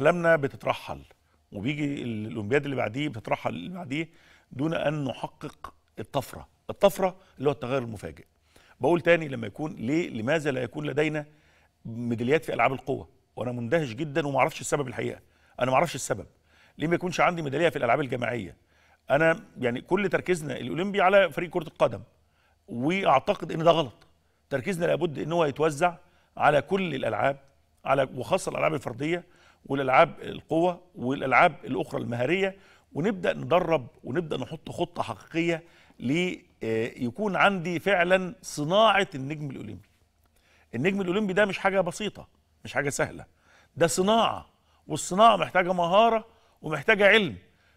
أحلامنا بتترحل وبيجي الأولمبياد اللي بعديه بتترحل اللي بعديه دون أن نحقق الطفرة الطفرة اللي هو التغير المفاجئ. بقول تاني لما يكون ليه لماذا لا يكون لدينا ميداليات في ألعاب القوة؟ وأنا مندهش جدا وما أعرفش السبب الحقيقة. أنا ما أعرفش السبب. ليه ما يكونش عندي ميدالية في الألعاب الجماعية؟ أنا يعني كل تركيزنا الأولمبي على فريق كرة القدم وأعتقد إن ده غلط. تركيزنا لابد إن هو يتوزع على كل الألعاب على وخاصة الألعاب الفردية والالعاب القوة والألعاب الأخرى المهارية ونبدأ ندرب ونبدأ نحط خطة حقيقية ليكون عندي فعلا صناعة النجم الأولمبي. النجم الأولمبي ده مش حاجة بسيطة مش حاجة سهلة. ده صناعة والصناعة محتاجة مهارة ومحتاجة علم.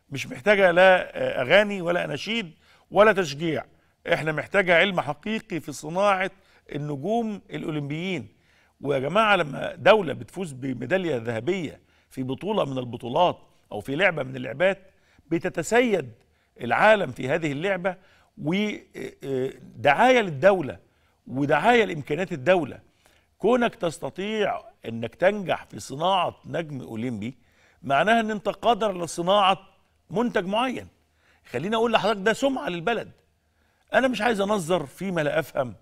مش محتاجة لا أغاني ولا أناشيد ولا تشجيع. إحنا محتاجة علم حقيقي في صناعة النجوم الأولمبيين. ويا جماعة لما دولة بتفوز بميدالية ذهبية في بطولة من البطولات أو في لعبة من اللعبات بتتسيد العالم في هذه اللعبة ودعايه للدولة ودعاية لإمكانيات الدولة. كونك تستطيع إنك تنجح في صناعة نجم أولمبي معناها إن أنت قادر على صناعة منتج معين. خليني أقول لحضرتك ده سمعة للبلد. أنا مش عايز أنظر فيما لا أفهم.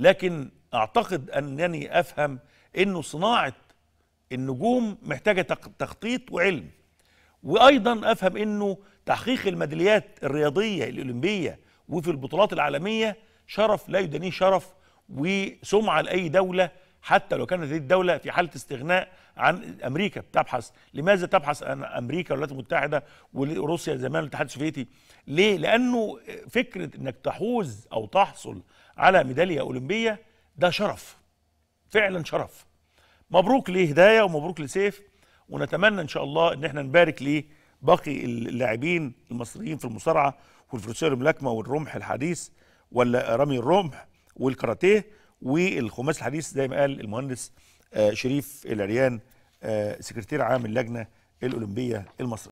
لكن أعتقد أنني أفهم إنه صناعة النجوم محتاجة تخطيط وعلم. وأيضا أفهم إنه تحقيق الميداليات الرياضية الأولمبية وفي البطولات العالمية شرف لا يدانيه شرف وسمعة لأي دولة حتى لو كانت هذه الدولة في حالة استغناء عن أمريكا. بتبحث لماذا تبحث عن أمريكا والولايات المتحدة وروسيا زمان الاتحاد السوفيتي؟ ليه؟ لأنه فكرة إنك تحوز أو تحصل على ميدالية أولمبية ده شرف فعلا شرف. مبروك لهداية ومبروك لسيف ونتمنى إن شاء الله إن إحنا نبارك لباقي اللاعبين المصريين في المصارعة والفروسيه الملاكمة والرمح الحديث ولا رمي الرمح والكاراتيه والخماس الحديث زي ما قال المهندس شريف العريان سكرتير عام اللجنة الأولمبية المصرية.